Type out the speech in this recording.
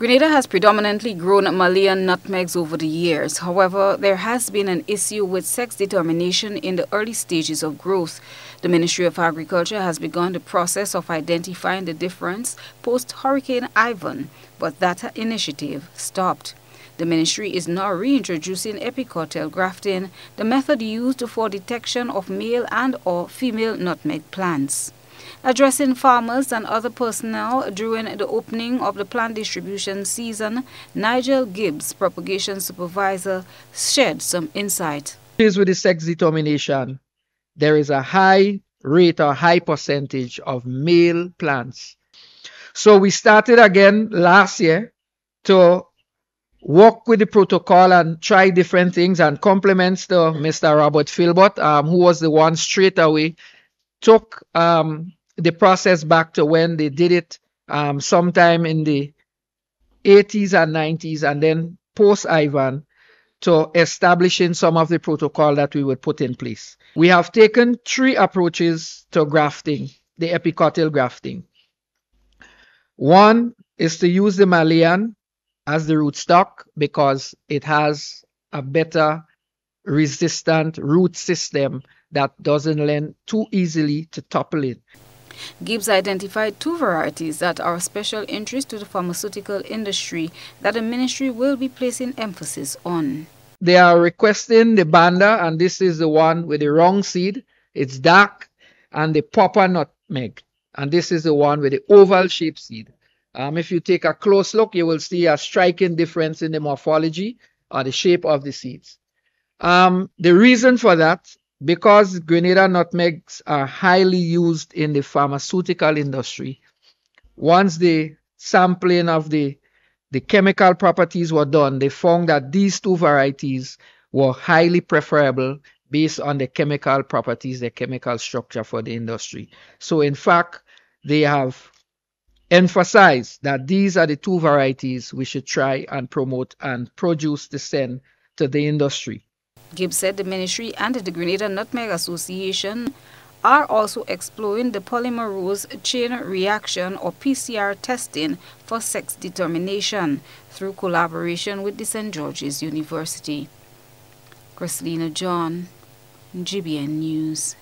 Grenada has predominantly grown Malian nutmegs over the years. However, there has been an issue with sex determination in the early stages of growth. The Ministry of Agriculture has begun the process of identifying the difference post-Hurricane Ivan, but that initiative stopped. The ministry is now reintroducing epicotyl grafting, the method used for detection of male and or female nutmeg plants. Addressing farmers and other personnel during the opening of the plant distribution season, Nigel Gibbs, propagation supervisor, shared some insight. With the sex determination, there is a high rate or high percentage of male plants. So we started again last year to work with the protocol and try different things and compliments to Mr. Robert Philbot, um, who was the one straight away took um, the process back to when they did it um, sometime in the 80s and 90s and then post Ivan to establishing some of the protocol that we would put in place. We have taken three approaches to grafting, the epicotyl grafting. One is to use the Malian as the rootstock because it has a better resistant root system that doesn't lend too easily to topple it. Gibbs identified two varieties that are of special interest to the pharmaceutical industry that the ministry will be placing emphasis on. They are requesting the Banda, and this is the one with the wrong seed. It's dark, and the proper nutmeg. And this is the one with the oval shaped seed. Um, if you take a close look, you will see a striking difference in the morphology or the shape of the seeds. Um, the reason for that because Grenada nutmegs are highly used in the pharmaceutical industry, once the sampling of the, the chemical properties were done, they found that these two varieties were highly preferable based on the chemical properties, the chemical structure for the industry. So in fact, they have emphasized that these are the two varieties we should try and promote and produce to send to the industry. Gibbs said the ministry and the Grenada Nutmeg Association are also exploring the polymerase chain reaction or PCR testing for sex determination through collaboration with the St. George's University. Christina John, GBN News.